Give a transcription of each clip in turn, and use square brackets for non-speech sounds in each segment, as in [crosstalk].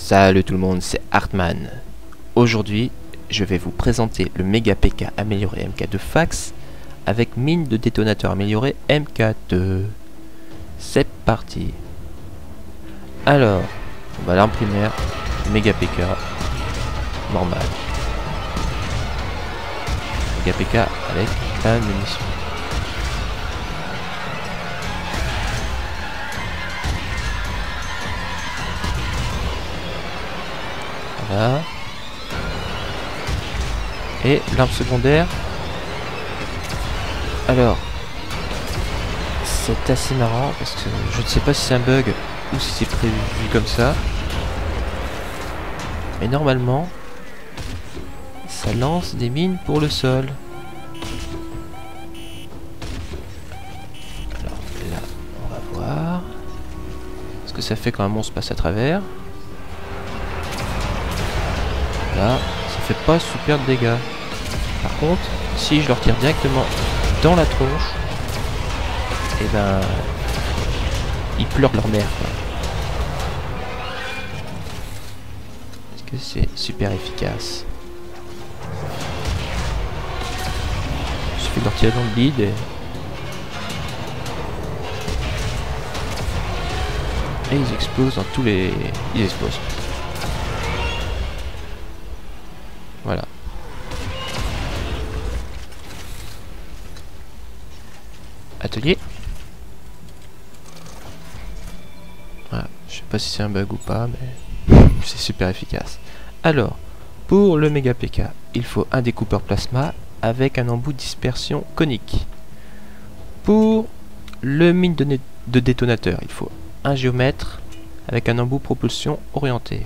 Salut tout le monde, c'est Hartman. Aujourd'hui, je vais vous présenter le Mega PK amélioré MK2 Fax avec mine de détonateur amélioré MK2. C'est parti. Alors, on va l'arme primaire, Mega PK, normal. Mega PK avec la munition. Et l'arme secondaire. Alors, c'est assez marrant parce que je ne sais pas si c'est un bug ou si c'est prévu comme ça. Mais normalement, ça lance des mines pour le sol. Alors là, on va voir ce que ça fait quand un monstre passe à travers? Ça fait pas super de dégâts. Par contre, si je leur tire directement dans la tronche, et eh ben, ils pleurent leur mère. Parce que c'est super efficace? Il suffit de leur tirer dans le bide et... Et ils explosent dans tous les... Ils explosent. Voilà. Atelier. Voilà. Je sais pas si c'est un bug ou pas, mais [laughs] c'est super efficace. Alors, pour le méga PK, il faut un découpeur plasma avec un embout dispersion conique. Pour le mine de détonateur, il faut un géomètre avec un embout propulsion orienté.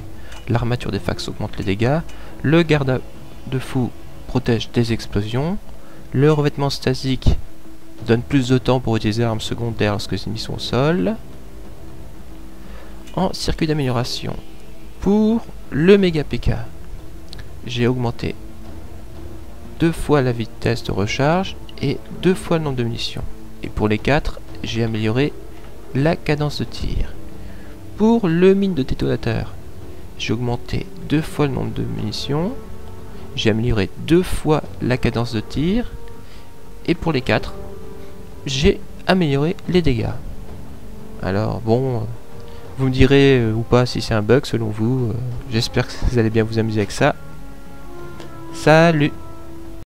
L'armature des fax augmente les dégâts. Le garde-fou protège des explosions. Le revêtement stasique donne plus de temps pour utiliser l'arme secondaire lorsque les ennemis sont au sol. En circuit d'amélioration, pour le méga PK, j'ai augmenté deux fois la vitesse de recharge et deux fois le nombre de munitions. Et pour les quatre, j'ai amélioré la cadence de tir. Pour le mine de détonateur, j'ai augmenté deux fois le nombre de munitions, j'ai amélioré deux fois la cadence de tir, et pour les quatre, j'ai amélioré les dégâts. Alors bon, vous me direz euh, ou pas si c'est un bug selon vous. Euh, j'espère que vous allez bien vous amuser avec ça. Salut